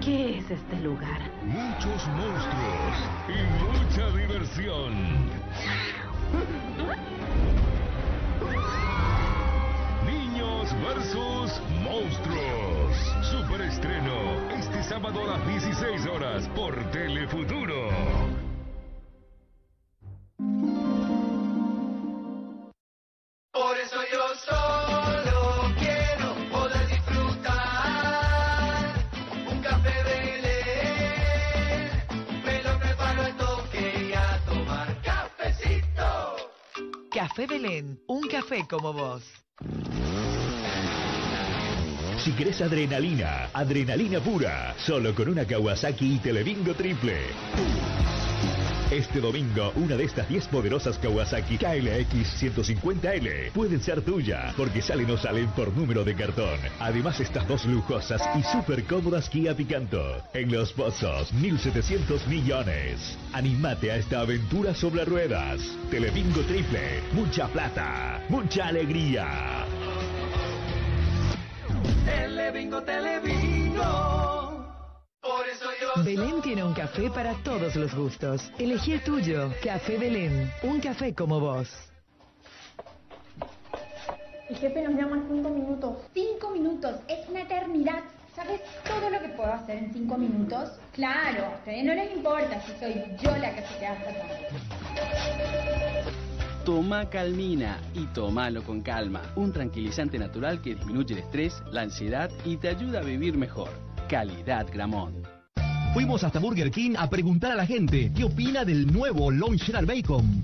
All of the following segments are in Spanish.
¿Qué es este lugar? Muchos monstruos y mucha diversión. Niños versus monstruos. Superestreno este sábado a las 16 horas por Telefuturo. Café Belén, un café como vos. Si querés adrenalina, adrenalina pura, solo con una Kawasaki y Telebingo triple. Este domingo, una de estas 10 poderosas Kawasaki KLX 150L pueden ser tuya, porque salen o salen por número de cartón. Además, estas dos lujosas y súper cómodas Kia Picanto. En Los Pozos, 1.700 millones. Animate a esta aventura sobre ruedas. Telebingo triple, mucha plata, mucha alegría. Telebingo, telebingo. Belén tiene un café para todos los gustos. Elegí el tuyo. Café Belén, un café como vos. El jefe nos llama en cinco minutos. Cinco minutos, es una eternidad. ¿Sabes todo lo que puedo hacer en cinco minutos? Claro, a ustedes no les importa si soy yo la que se queda hasta tarde. Toma Calmina y tómalo con calma. Un tranquilizante natural que disminuye el estrés, la ansiedad y te ayuda a vivir mejor. Calidad Gramón. Fuimos hasta Burger King a preguntar a la gente qué opina del nuevo Long Cheddar Bacon.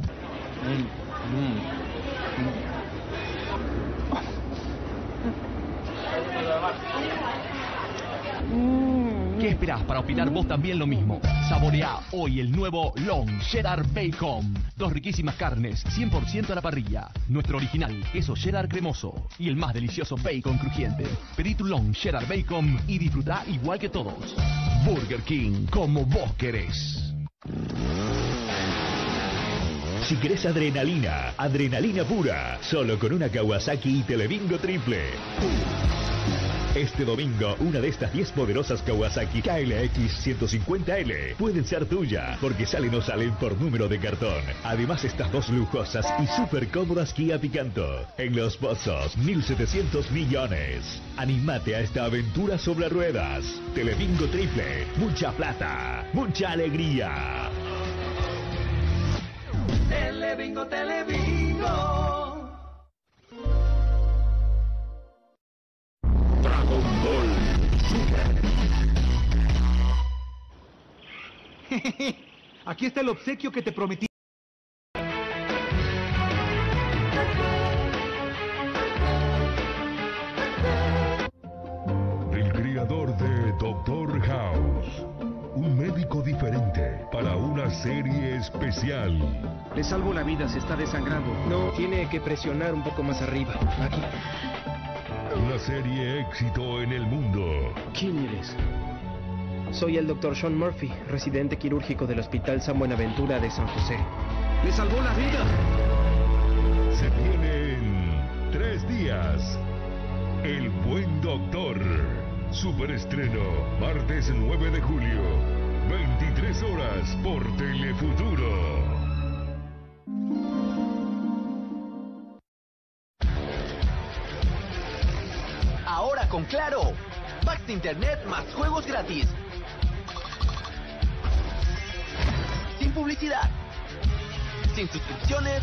¿Qué esperás para opinar vos también lo mismo? Saboreá hoy el nuevo Long Cheddar Bacon. Dos riquísimas carnes, 100% a la parrilla. Nuestro original queso cheddar cremoso y el más delicioso bacon crujiente. Pedí tu Long Cheddar Bacon y disfrutá igual que todos. Burger King, como vos querés. Si querés adrenalina, adrenalina pura, solo con una Kawasaki y Telebingo triple. Este domingo, una de estas 10 poderosas Kawasaki KLX 150L pueden ser tuya, porque salen o salen por número de cartón. Además, estas dos lujosas y súper cómodas Kia Picanto. En Los Pozos, 1.700 millones. Animate a esta aventura sobre ruedas. Telebingo triple, mucha plata, mucha alegría. Telebingo, telebingo. Aquí está el obsequio que te prometí. El creador de Doctor House. Un médico diferente para una serie especial. Le salvo la vida, se está desangrando. No, tiene que presionar un poco más arriba. Aquí. Una serie éxito en el mundo. ¿Quién eres? Soy el Dr. Sean Murphy, residente quirúrgico del Hospital San Buenaventura de San José. ¡Le salvó la vida! Se viene en tres días. El Buen Doctor. Superestreno, martes 9 de julio, 23 horas por Telefuturo. Ahora con Claro. Packs de internet más juegos gratis. Publicidad. Sin suscripciones.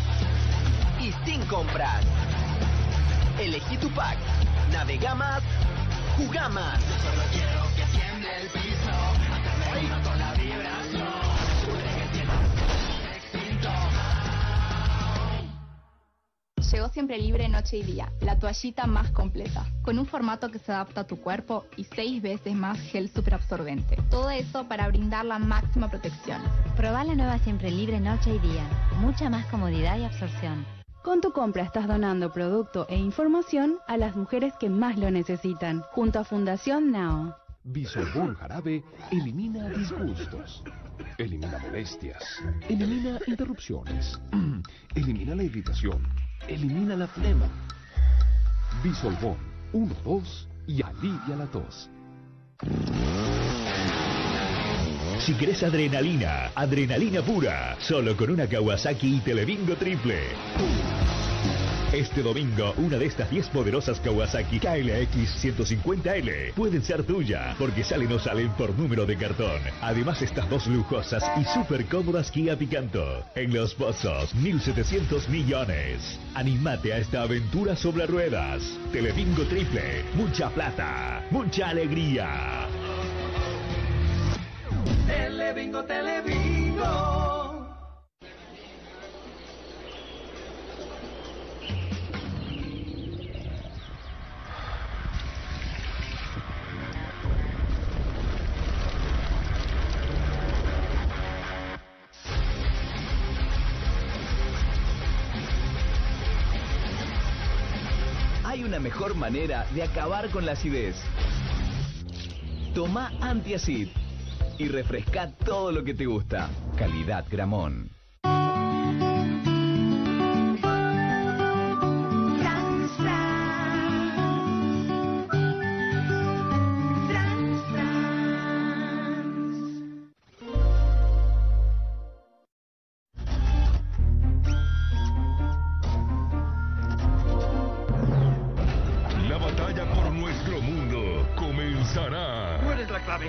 Y sin compras. Elegí tu pack. Navega más. Juga más. Solo quiero que tiemble el piso. Llegó siempre libre noche y día, la toallita más completa, con un formato que se adapta a tu cuerpo y seis veces más gel superabsorbente. Todo eso para brindar la máxima protección. Probá la nueva Siempre Libre Noche y Día. Mucha más comodidad y absorción. Con tu compra estás donando producto e información a las mujeres que más lo necesitan, junto a Fundación Now. Bisolbón jarabe elimina disgustos, elimina molestias, elimina interrupciones, elimina la irritación, elimina la flema. Bisolbón 1, 2 y alivia la tos. Si querés adrenalina, adrenalina pura, solo con una Kawasaki y Telebingo triple. Este domingo, una de estas 10 poderosas Kawasaki KLX 150L pueden ser tuya, porque salen o salen por número de cartón. Además, estas dos lujosas y súper cómodas Kia Picanto. En Los Pozos, 1.700 millones. Animate a esta aventura sobre ruedas. Telebingo triple, mucha plata, mucha alegría. Telebingo, Telebingo. Hay una mejor manera de acabar con la acidez. Toma Antiacid y refresca todo lo que te gusta. Calidad Gramón.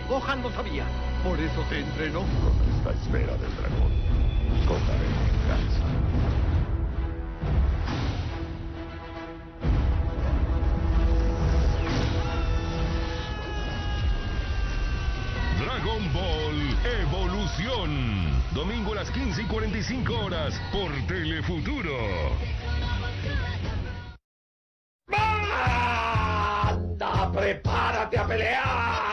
Gohan lo sabía. Por eso te entrenó. La esfera del dragón. Cobraré venganza. Dragon Ball Evolución. Domingo a las 15 y 45 horas por Telefuturo. ¡Anda! ¡Prepárate a pelear!